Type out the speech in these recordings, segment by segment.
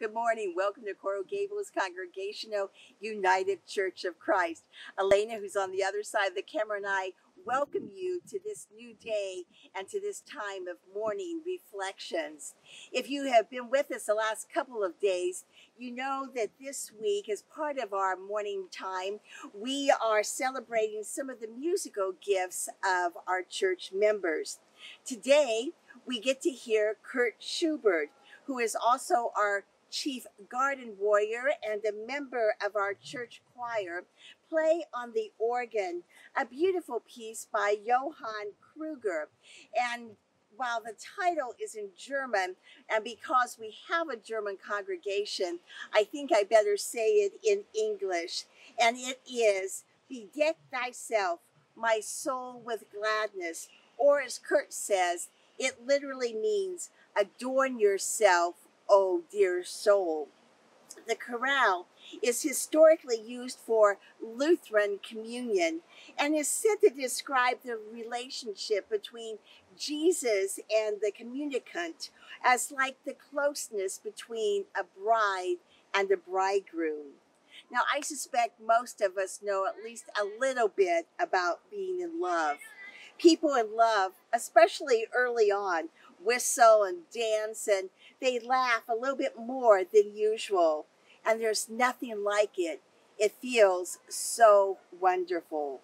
Good morning. Welcome to Coral Gables Congregational United Church of Christ. Elena, who's on the other side of the camera, and I welcome you to this new day and to this time of morning reflections. If you have been with us the last couple of days, you know that this week, as part of our morning time, we are celebrating some of the musical gifts of our church members. Today, we get to hear Kurt Schubert, who is also our chief garden warrior and a member of our church choir, play on the organ, a beautiful piece by Johann Crüger. And while the title is in German, and because we have a German congregation, I think I better say it in English. And it is Bedeck thyself, my soul with gladness. Or as Kurt says, it literally means adorn yourself, O dear soul. The chorale is historically used for Lutheran communion and is said to describe the relationship between Jesus and the communicant as like the closeness between a bride and a bridegroom. Now, I suspect most of us know at least a little bit about being in love. People in love, especially early on, whistle and dance and they laugh a little bit more than usual and there's nothing like it. It feels so wonderful.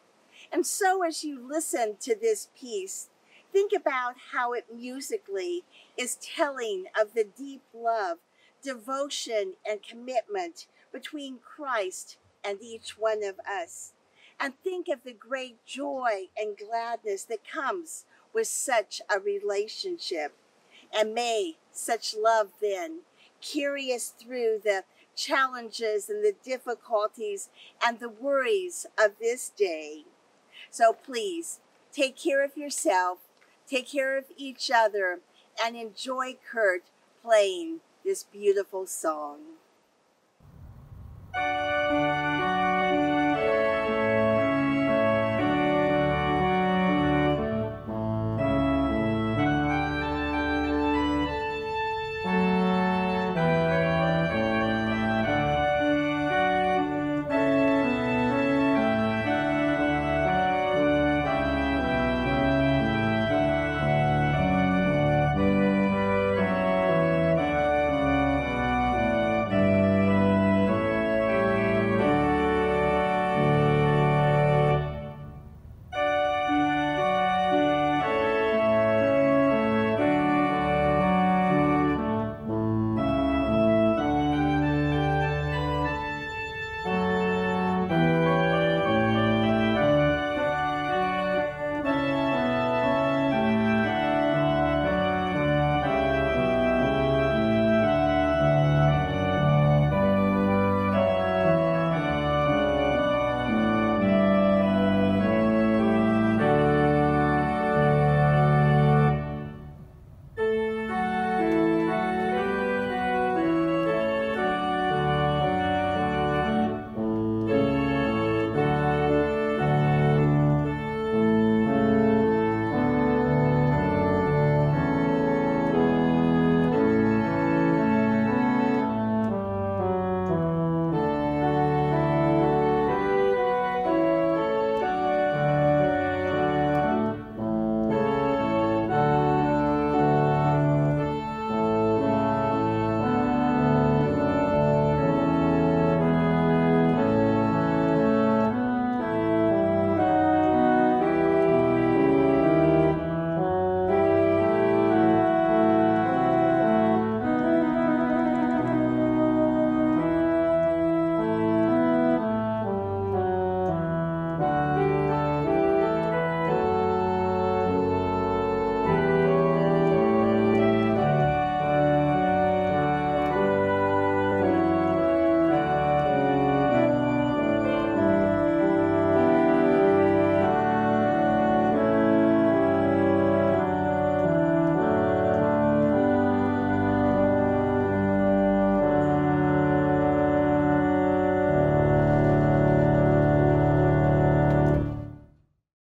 And so, as you listen to this piece, think about how it musically is telling of the deep love, devotion, and commitment between Christ and each one of us. And think of the great joy and gladness that comes with such a relationship. And may such love then carry us through the challenges and the difficulties and the worries of this day. So please take care of yourself, take care of each other, and enjoy Kurt playing this beautiful song.